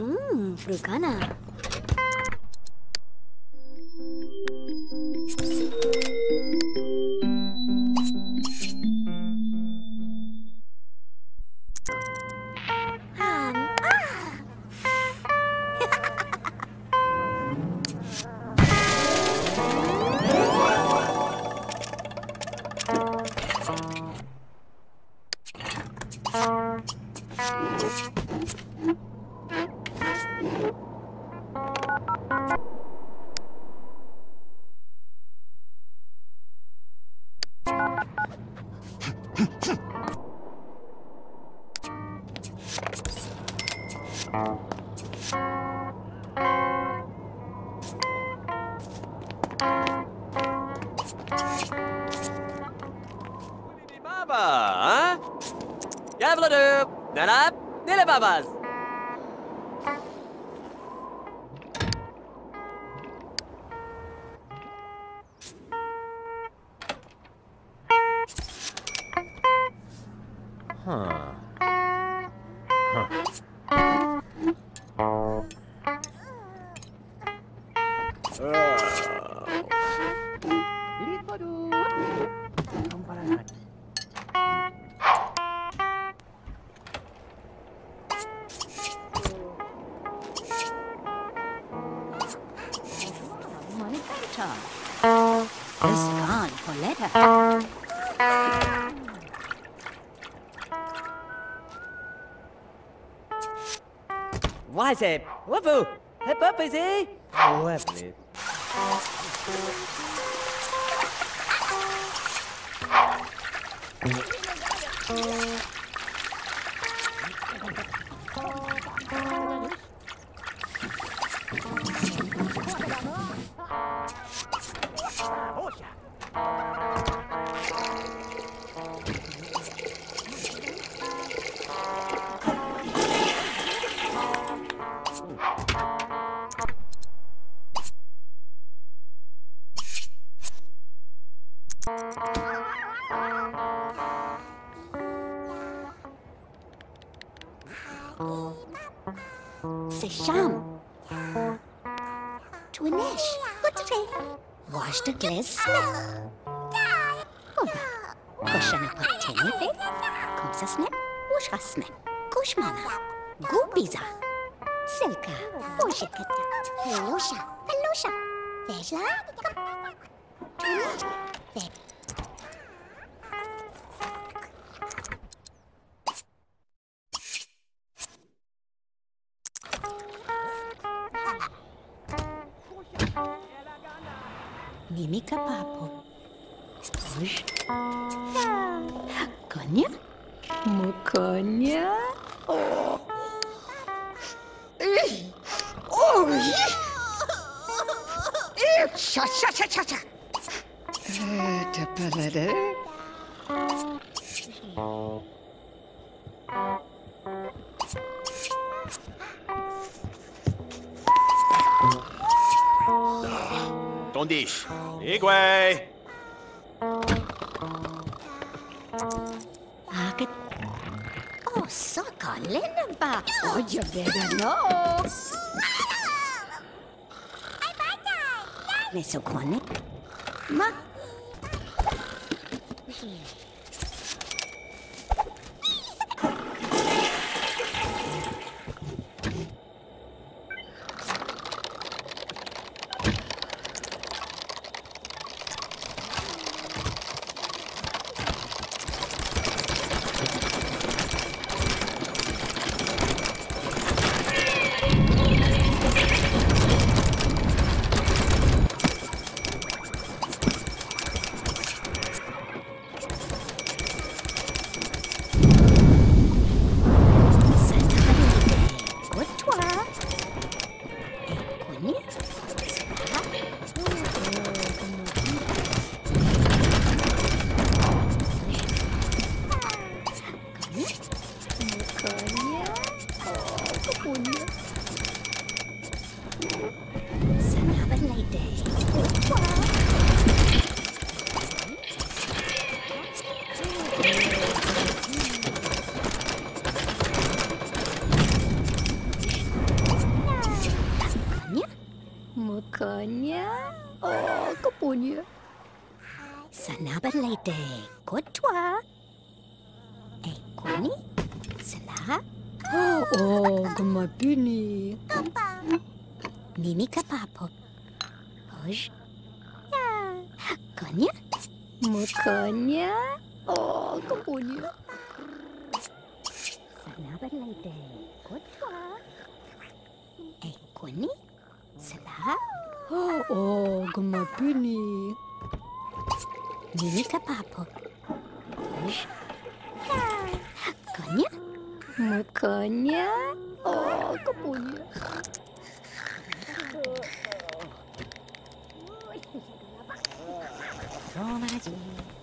Mmm, frucana. Devlerim. Dönem. Dile babaz. Huh. This gone for letter. Why say, whoopoo, hip up, is he? What, please? C'est Sham. Twinesh. What hell? Wash the glass snap. Oba. Koshana patene fe. Komsa snap. Wash ha snap. Kushmana. Gubiza. Silka. Oshikata. Helosha. Helosha. Vejla. Vej. Mimika papo. Hoje. Konia? Mukonia? Oh. Oh. Cha, cha, cha, cha, cha. Tapalada. Tondish. Igwe. Bakit? Oh, saka lena ba? Oh, you better know. Mesukone? Ma? Punya. California. Sana berlede. Kau tua. Eh, kau ni? Salah? Oh, gemar bini. Papa. Mimi ke papa? Hush. Ya. Kau? Mukanya. Oh, kau ni. Sana berlede. Kau tua. Eh, kau ni? Cela Oh, oh, comment puni Vini capapo. Cogna Mă cogna Oh, căpunia Somagia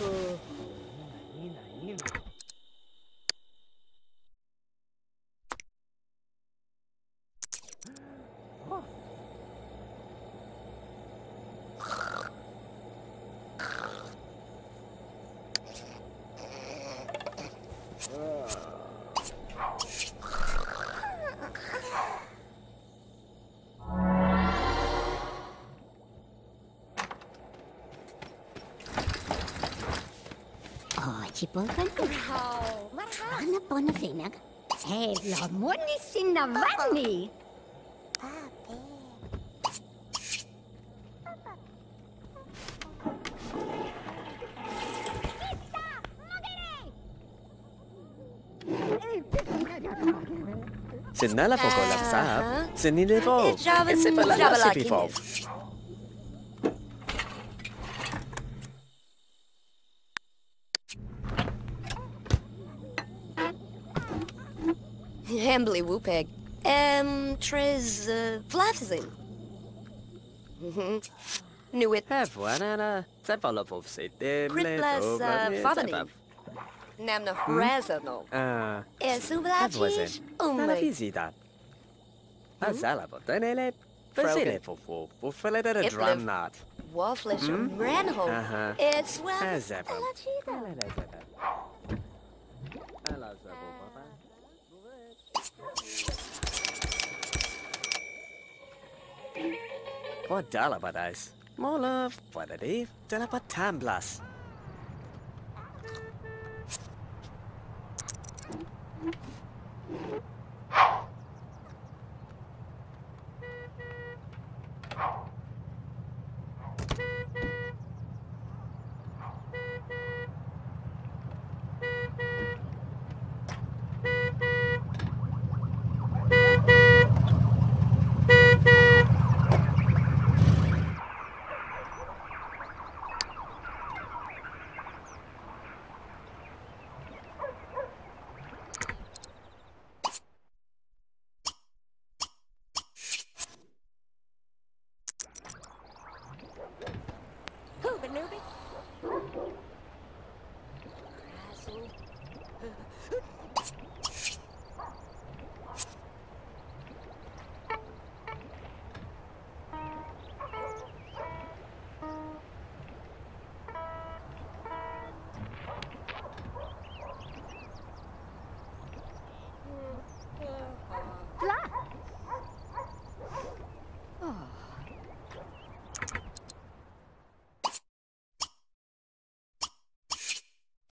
Romaji. మర్చిపోకండి చాలా పొనసేనగా సేవలోని చిన్నవన్నీ C'est la sape. C'est ni les pauvres. C'est pas la c'est. Javala si Pipov. Hembly Wupeg. Um, Trez, uh, Flafzin. Mhm. Knew it. Hevwanana. Tepala po si Dimle. Pritlas, uh, Fabani. Namna Razano. Ah, Esublatis. Mademoiselle. Oh Nala my. visita. Azala po tenele. Frogen. Fasile po po. Po Oh, dalam pada es. Mula pada di dalam pada.